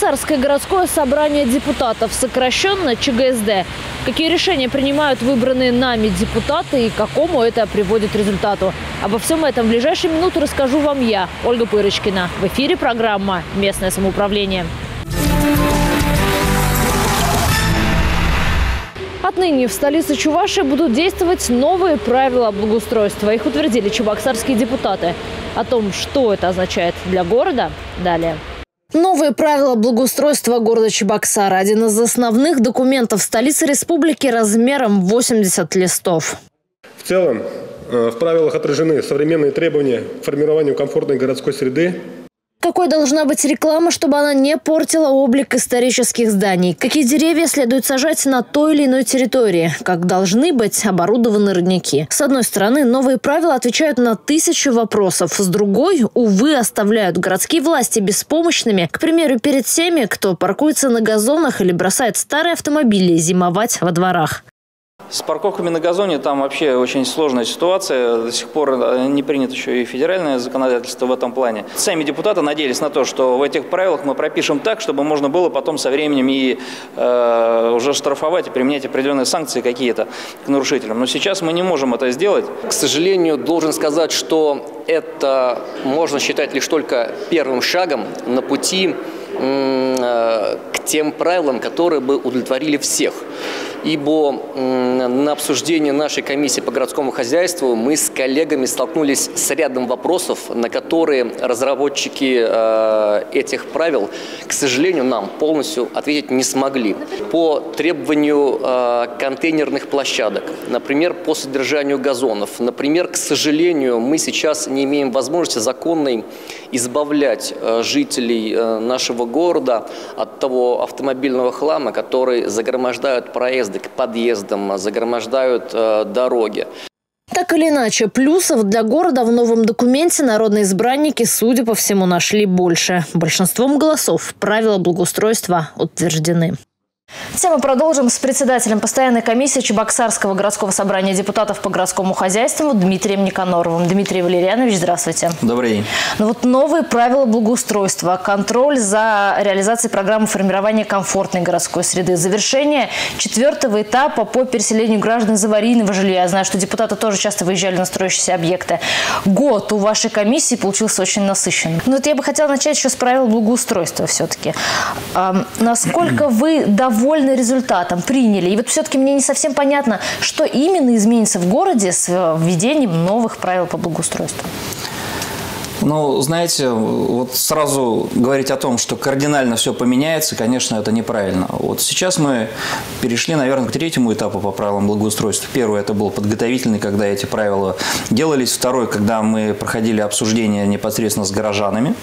Чебоксарское городское собрание депутатов, сокращенно ЧГСД. Какие решения принимают выбранные нами депутаты и какому это приводит результату? Обо всем этом в ближайшие минуты расскажу вам я, Ольга Пырочкина. В эфире программа «Местное самоуправление». Отныне в столице Чувашии будут действовать новые правила благоустройства. Их утвердили чебоксарские депутаты. О том, что это означает для города, далее. Новые правила благоустройства города Чебоксара – один из основных документов столицы республики размером 80 листов. В целом, э, в правилах отражены современные требования к формированию комфортной городской среды, какой должна быть реклама, чтобы она не портила облик исторических зданий? Какие деревья следует сажать на той или иной территории? Как должны быть оборудованы родники? С одной стороны, новые правила отвечают на тысячи вопросов. С другой, увы, оставляют городские власти беспомощными. К примеру, перед теми, кто паркуется на газонах или бросает старые автомобили зимовать во дворах. С парковками на газоне там вообще очень сложная ситуация. До сих пор э, не принято еще и федеральное законодательство в этом плане. Сами депутаты надеялись на то, что в этих правилах мы пропишем так, чтобы можно было потом со временем и э, уже штрафовать и применять определенные санкции какие-то к нарушителям. Но сейчас мы не можем это сделать. К сожалению, должен сказать, что это можно считать лишь только первым шагом на пути э, к тем правилам, которые бы удовлетворили всех ибо на обсуждении нашей комиссии по городскому хозяйству мы с коллегами столкнулись с рядом вопросов, на которые разработчики э, этих правил, к сожалению, нам полностью ответить не смогли. По требованию э, контейнерных площадок, например, по содержанию газонов, например, к сожалению, мы сейчас не имеем возможности законной избавлять э, жителей нашего города от того автомобильного хлама, который загромождают проезд подъезды к подъездам, загромождают э, дороги. Так или иначе, плюсов для города в новом документе народные избранники, судя по всему, нашли больше. Большинством голосов правила благоустройства утверждены. Тему продолжим с председателем постоянной комиссии Чебоксарского городского собрания депутатов по городскому хозяйству Дмитрием Никаноровым. Дмитрий Валерьянович, здравствуйте. Добрый день. Ну вот новые правила благоустройства, контроль за реализацией программы формирования комфортной городской среды, завершение четвертого этапа по переселению граждан из аварийного жилья. Я знаю, что депутаты тоже часто выезжали на строящиеся объекты. Год у вашей комиссии получился очень насыщенным. Но вот я бы хотела начать еще с правил благоустройства все-таки. А, насколько вы довольны довольны результатом, приняли. И вот все-таки мне не совсем понятно, что именно изменится в городе с э, введением новых правил по благоустройству. Ну, знаете, вот сразу говорить о том, что кардинально все поменяется, конечно, это неправильно. Вот сейчас мы перешли, наверное, к третьему этапу по правилам благоустройства. Первый – это был подготовительный, когда эти правила делались. Второй – когда мы проходили обсуждение непосредственно с горожанами.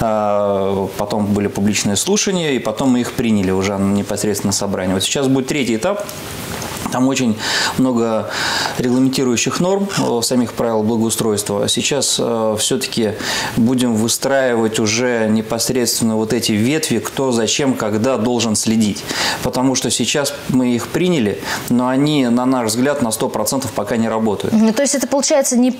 А, потом были публичные слушания, и потом мы их приняли уже непосредственно на собрание. Вот сейчас будет третий этап – там очень много регламентирующих норм в самих правил благоустройства. Сейчас э, все-таки будем выстраивать уже непосредственно вот эти ветви, кто, зачем, когда должен следить. Потому что сейчас мы их приняли, но они, на наш взгляд, на 100% пока не работают. Ну, то есть это получается не,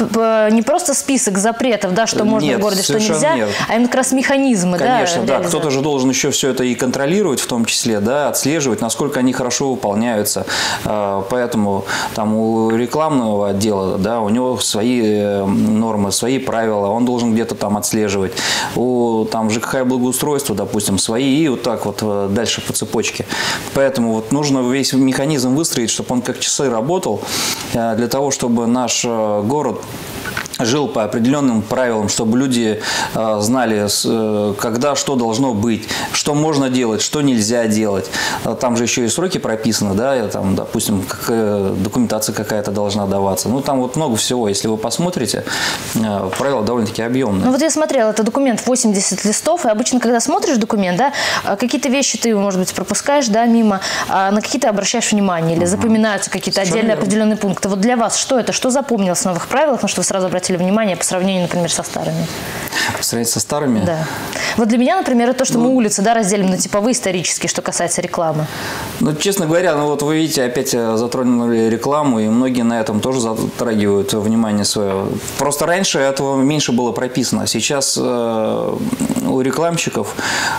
не просто список запретов, да, что можно нет, в городе, что нельзя, нет. а именно как раз механизмы. Конечно, да, да кто-то же должен еще все это и контролировать, в том числе, да, отслеживать, насколько они хорошо выполняются поэтому там у рекламного отдела, да, у него свои э, нормы, свои правила, он должен где-то там отслеживать. У там ЖКХ и благоустройства, допустим, свои, и вот так вот э, дальше по цепочке. Поэтому вот нужно весь механизм выстроить, чтобы он как часы работал, э, для того, чтобы наш город жил по определенным правилам, чтобы люди э, знали, э, когда что должно быть, что можно делать, что нельзя делать. А там же еще и сроки прописаны, да, там, допустим, как, документация какая-то должна даваться. Ну, там вот много всего. Если вы посмотрите, э, правила довольно-таки объемные. Ну, вот я смотрела, это документ 80 листов, и обычно, когда смотришь документ, да, какие-то вещи ты, может быть, пропускаешь, да, мимо, а на какие-то обращаешь внимание или запоминаются какие-то отдельные определенные пункты. Вот для вас что это? Что запомнилось в новых правилах, на что вы сразу обратили обратили внимание по сравнению, например, со старыми? По сравнению со старыми? Да. Вот для меня, например, это то, что мы улицы да, разделим на типовые исторические, что касается рекламы. Ну, честно говоря, ну вот вы видите, опять э, затронули рекламу, и многие на этом тоже затрагивают внимание свое. Просто раньше этого меньше было прописано. Сейчас э, у рекламщиков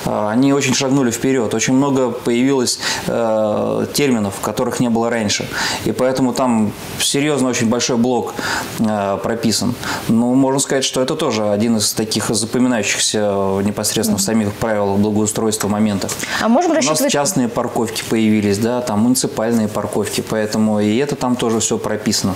э, они очень шагнули вперед. Очень много появилось э, терминов, которых не было раньше. И поэтому там серьезно очень большой блок э, прописан. Ну, можно сказать, что это тоже один из таких запоминающихся непосредственно в самих правилах благоустройства моментов. А можем У рассчитывать... нас частные парковки появились, да, там муниципальные парковки, поэтому и это там тоже все прописано.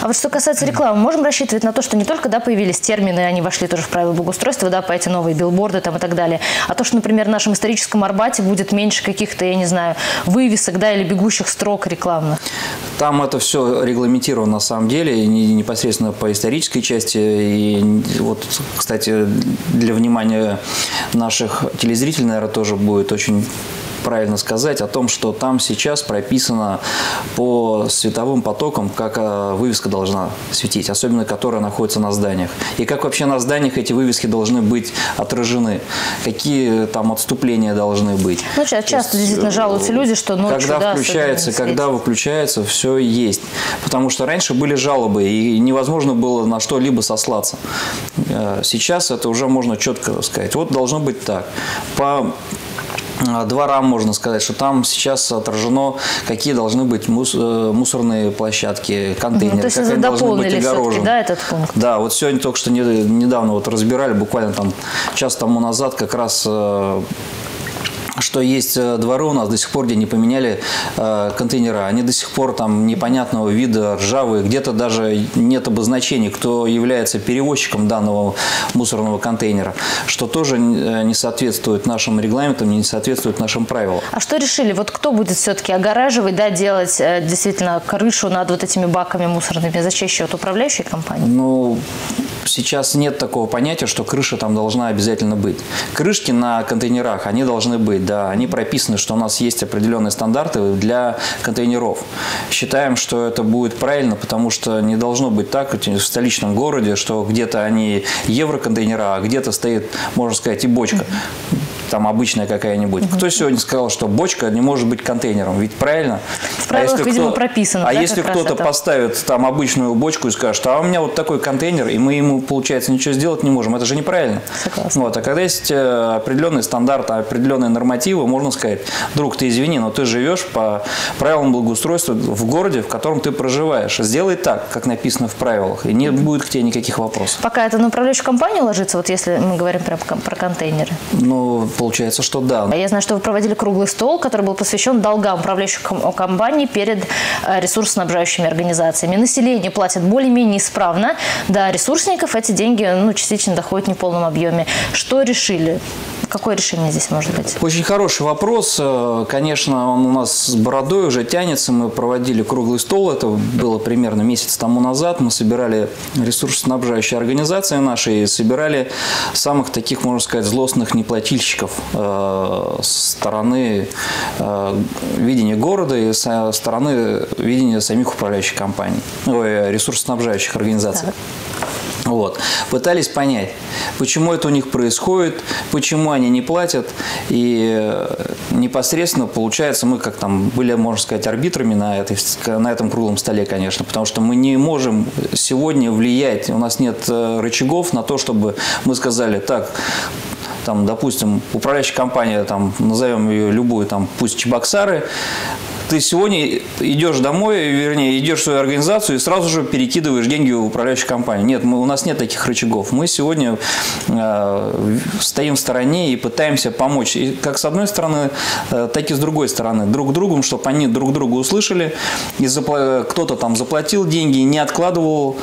А вот что касается рекламы, можем рассчитывать на то, что не только да, появились термины, они вошли тоже в правила благоустройства, да, по эти новые билборды там и так далее, а то, что, например, в нашем историческом Арбате будет меньше каких-то, я не знаю, вывесок, да, или бегущих строк рекламных? Там это все регламентировано на самом деле, непосредственно по исторической части. И вот, кстати, для внимания наших телезрителей, наверное, тоже будет очень правильно сказать о том, что там сейчас прописано по световым потокам, как э, вывеска должна светить, особенно которая находится на зданиях. И как вообще на зданиях эти вывески должны быть отражены, какие там отступления должны быть. Ну, часто есть, действительно жалуются люди, что ночью, Когда да, включается, когда выключается, все есть. Потому что раньше были жалобы, и невозможно было на что-либо сослаться. Э, сейчас это уже можно четко сказать. Вот должно быть так. По дворам можно сказать, что там сейчас отражено, какие должны быть мус, э, мусорные площадки, контейнеры, ну, то есть как они должны быть огорожены. Да, этот пункт? Да, вот сегодня только что недавно вот разбирали, буквально там час тому назад как раз э, что есть э, дворы у нас до сих пор, где не поменяли э, контейнера. Они до сих пор там непонятного вида, ржавые. Где-то даже нет обозначений, кто является перевозчиком данного мусорного контейнера, что тоже э, не соответствует нашим регламентам, не соответствует нашим правилам. А что решили? Вот кто будет все-таки огораживать, да, делать э, действительно крышу над вот этими баками мусорными? За чей счет? Управляющей компании? Ну, сейчас нет такого понятия, что крыша там должна обязательно быть. Крышки на контейнерах, они должны быть, да, они прописаны, что у нас есть определенные стандарты для контейнеров. Считаем, что это будет правильно, потому что не должно быть так в столичном городе, что где-то они евроконтейнера, а где-то стоит, можно сказать, и бочка там обычная какая-нибудь. Угу. Кто сегодня сказал, что бочка не может быть контейнером? Ведь правильно? В правилах, а если видимо, кто, прописано. А да, если кто-то поставит там обычную бочку и скажет, а у меня вот такой контейнер, и мы ему, получается, ничего сделать не можем, это же неправильно. Согласна. Вот. А когда есть э, определенный стандарт, определенные нормативы, можно сказать, друг, ты извини, но ты живешь по правилам благоустройства в городе, в котором ты проживаешь. Сделай так, как написано в правилах, и не будет к тебе никаких вопросов. Пока это на управляющую компанию ложится, вот если мы говорим прям про контейнеры? Ну, Получается, что да. Я знаю, что вы проводили круглый стол, который был посвящен долгам управляющих компаний перед э, ресурсоснабжающими организациями. Население платит более-менее исправно. До ресурсников эти деньги ну, частично доходят в неполном объеме. Что решили? Какое решение здесь может быть? Очень хороший вопрос. Э, конечно, он у нас с бородой уже тянется. Мы проводили круглый стол. Это было примерно месяц тому назад. Мы собирали ресурсоснабжающие организации наши и собирали самых таких, можно сказать, злостных неплательщиков э, с стороны э, видения города и со стороны видения самих управляющих компаний, ресурсоснабжающих организаций. Так. Вот. Пытались понять, почему это у них происходит, почему они не платят. И э, непосредственно, получается, мы как там были, можно сказать, арбитрами на, этой, на этом круглом столе, конечно, потому что мы не можем сегодня влиять, у нас нет э, рычагов на то, чтобы мы сказали, так, там, допустим, управляющая компания, там, назовем ее любую, там, пусть Чебоксары, ты сегодня идешь домой, вернее, идешь в свою организацию и сразу же перекидываешь деньги в управляющую компанию. Нет, мы, у нас нет таких рычагов. Мы сегодня э, стоим в стороне и пытаемся помочь. И как с одной стороны, э, так и с другой стороны. Друг другу, чтобы они друг друга услышали. И запла- кто-то там заплатил деньги, не откладывал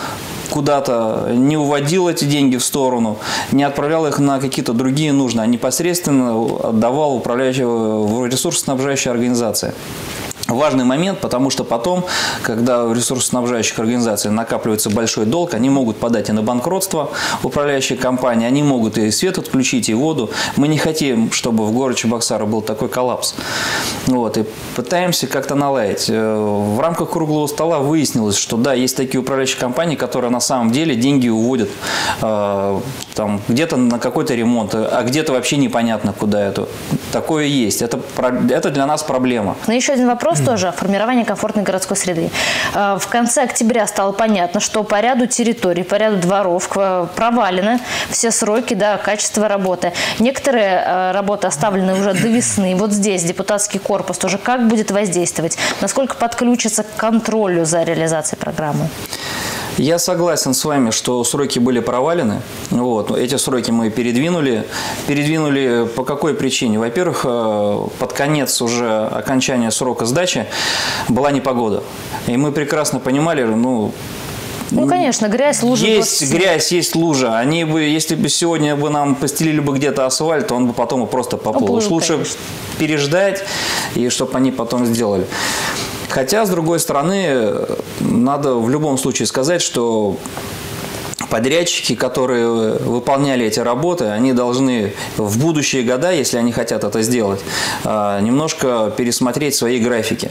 куда-то, не уводил эти деньги в сторону, не отправлял их на какие-то другие нужные, а непосредственно отдавал управляющего в ресурсоснабжающие организации. Важный момент, потому что потом, когда в ресурсоснабжающих организациях накапливается большой долг, они могут подать и на банкротство управляющие компании, они могут и свет отключить, и воду. Мы не хотим, чтобы в городе Чебоксары был такой коллапс. Вот, и пытаемся как-то наладить. Э, в рамках круглого стола выяснилось, что да, есть такие управляющие компании, которые на самом деле деньги уводят э, там где-то на какой-то ремонт, а где-то вообще непонятно, куда это. Такое есть. Это, это для нас проблема. Но еще один вопрос вопрос тоже формирование комфортной городской среды. Э, в конце октября стало понятно, что по ряду территорий, по ряду дворов провалены все сроки да, качества работы. Некоторые э, работы оставлены уже до весны. Вот здесь депутатский корпус тоже как будет воздействовать? Насколько подключится к контролю за реализацией программы? Я согласен с вами, что сроки были провалены. Вот. Эти сроки мы передвинули. Передвинули по какой причине? Во-первых, э, под конец уже окончания срока сдачи была непогода. И мы прекрасно понимали, ну, ну, конечно, грязь, лужа. Есть 27. грязь, есть лужа. Они бы, если бы сегодня бы нам постелили бы где-то асфальт, то он бы потом просто поплыл. Уж лучше конечно. переждать, и чтобы они потом сделали. Хотя, с другой стороны, надо в любом случае сказать, что подрядчики, которые выполняли эти работы, они должны в будущие года, если они хотят это сделать, а, немножко пересмотреть свои графики.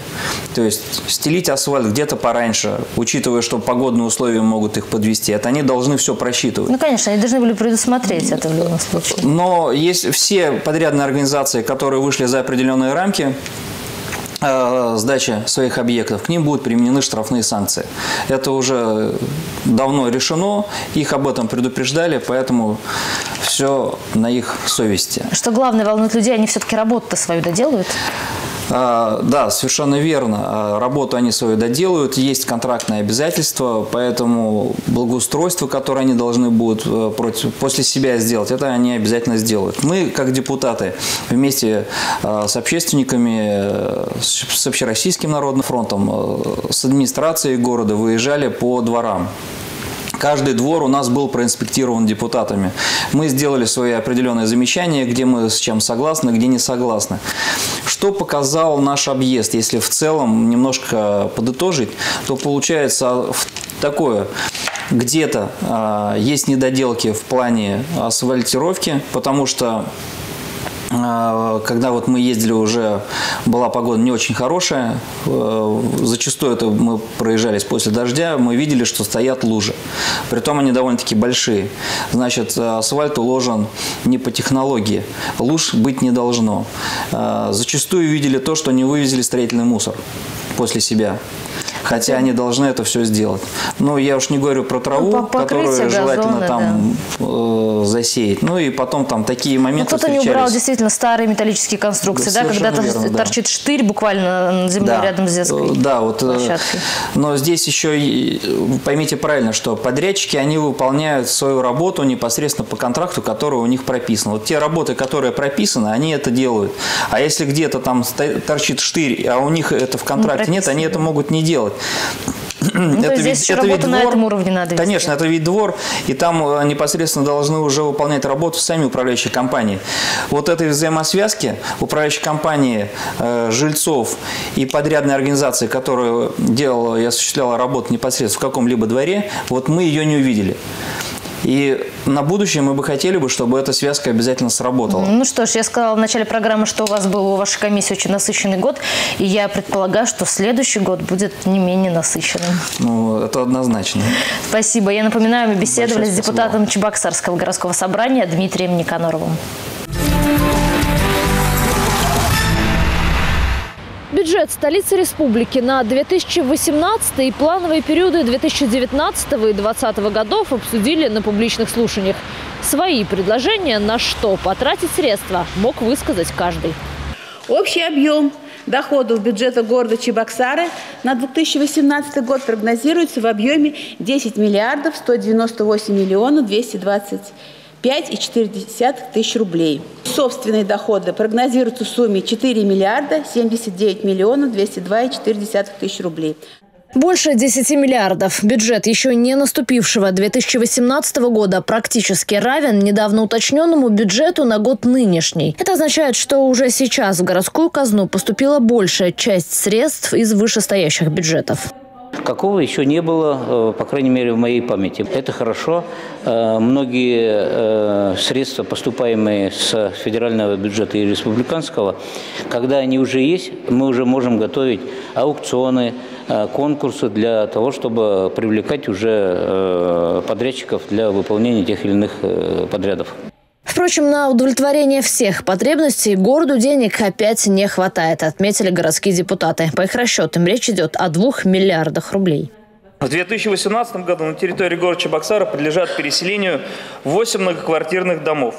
То есть стелить асфальт где-то пораньше, учитывая, что погодные условия могут их подвести. Это они должны все просчитывать. Ну, конечно, они должны были предусмотреть это в любом случае. Но есть все подрядные организации, которые вышли за определенные рамки, сдачи своих объектов, к ним будут применены штрафные санкции. Это уже давно решено, их об этом предупреждали, поэтому все на их совести. Что главное волнует людей, они все-таки работу-то свою доделают? Да, совершенно верно. А, работу они свою доделают, есть контрактные обязательства, поэтому благоустройство, которое они должны будут э, против, после себя сделать, это они обязательно сделают. Мы, как депутаты, вместе а, с общественниками, э, с Общероссийским народным фронтом, э, с администрацией города выезжали по дворам. Каждый двор у нас был проинспектирован депутатами. Мы сделали свои определенные замечания, где мы с чем согласны, где не согласны. Что показал наш объезд? Если в целом немножко подытожить, то получается такое. Где-то э, есть недоделки в плане асфальтировки, потому что а, когда вот мы ездили уже, была погода не очень хорошая, э, зачастую это мы проезжались после дождя, мы видели, что стоят лужи. Притом они довольно-таки большие. Значит, асфальт уложен не по технологии. Луж быть не должно. А, зачастую видели то, что не вывезли строительный мусор после себя хотя они должны это все сделать. Но я уж не говорю про траву, ну, которую желательно газона, там да. э, засеять. Ну и потом там такие моменты ну, Кто-то не убрал действительно старые металлические конструкции, да, да когда верно, торчит да. штырь буквально на земле да. рядом с детской Да, вот. Э, площадкой. Но здесь еще, поймите правильно, что подрядчики, они выполняют свою работу непосредственно по контракту, который у них прописан. Вот те работы, которые прописаны, они это делают. А если где-то там торчит штырь, а у них это в контракте нет, они это могут не делать. Ну, это здесь ведь, это ведь двор, на этом уровне надо вести. Конечно, это ведь двор, и там э, непосредственно должны уже выполнять работу сами управляющие компании. Вот этой взаимосвязки управляющей компании, э, жильцов и подрядной организации, которая делала и осуществляла работу непосредственно в каком-либо дворе, вот мы ее не увидели. И на будущее мы бы хотели бы, чтобы эта связка обязательно сработала. Ну что ж, я сказала в начале программы, что у вас был у вашей комиссии очень насыщенный год, и я предполагаю, что следующий год будет не менее насыщенным. Ну, это однозначно. Спасибо. Я напоминаю, мы беседовали Большое с депутатом спасибо. Чебоксарского городского собрания Дмитрием Никаноровым. Бюджет столицы республики на 2018 и плановые периоды 2019 и 2020 годов обсудили на публичных слушаниях. Свои предложения, на что потратить средства, мог высказать каждый. Общий объем доходов бюджета города Чебоксары на 2018 год прогнозируется в объеме 10 миллиардов 198 миллионов 220 5,4 тысяч рублей. Собственные доходы прогнозируются в сумме 4 миллиарда 79 миллионов 202,4 тысяч рублей. Больше 10 миллиардов. Бюджет еще не наступившего 2018 года практически равен недавно уточненному бюджету на год нынешний. Это означает, что уже сейчас в городскую казну поступила большая часть средств из вышестоящих бюджетов. Какого еще не было, э, по крайней мере, в моей памяти. Это хорошо. Э, многие э, средства, поступаемые с федерального бюджета и республиканского, когда они уже есть, мы уже можем готовить аукционы, конкурсы для того, чтобы привлекать уже подрядчиков для выполнения тех или иных подрядов. Впрочем, на удовлетворение всех потребностей городу денег опять не хватает, отметили городские депутаты. По их расчетам речь идет о двух миллиардах рублей. В 2018 году на территории города Чебоксара подлежат переселению 8 многоквартирных домов,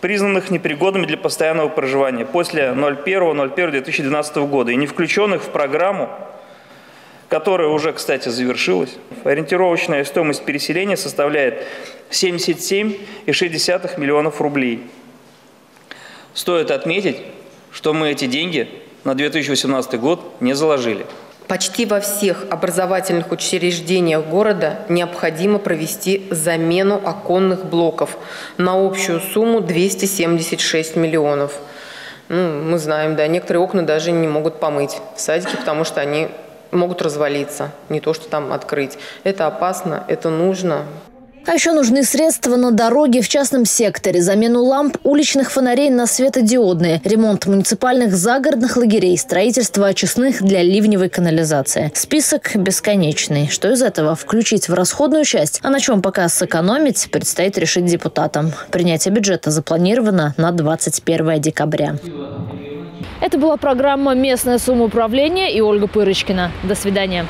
признанных непригодными для постоянного проживания после 01.01.2012 года и не включенных в программу которая уже, кстати, завершилась. Ориентировочная стоимость переселения составляет 77,6 миллионов рублей. Стоит отметить, что мы эти деньги на 2018 год не заложили. Почти во всех образовательных учреждениях города необходимо провести замену оконных блоков на общую сумму 276 миллионов. Ну, мы знаем, да, некоторые окна даже не могут помыть в садике, потому что они могут развалиться, не то что там открыть. Это опасно, это нужно. А еще нужны средства на дороге в частном секторе, замену ламп уличных фонарей на светодиодные, ремонт муниципальных загородных лагерей, строительство очистных для ливневой канализации. Список бесконечный. Что из этого включить в расходную часть, а на чем пока сэкономить, предстоит решить депутатам. Принятие бюджета запланировано на 21 декабря. Это была программа «Местное самоуправление» и Ольга Пырочкина. До свидания.